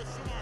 Hiroshima.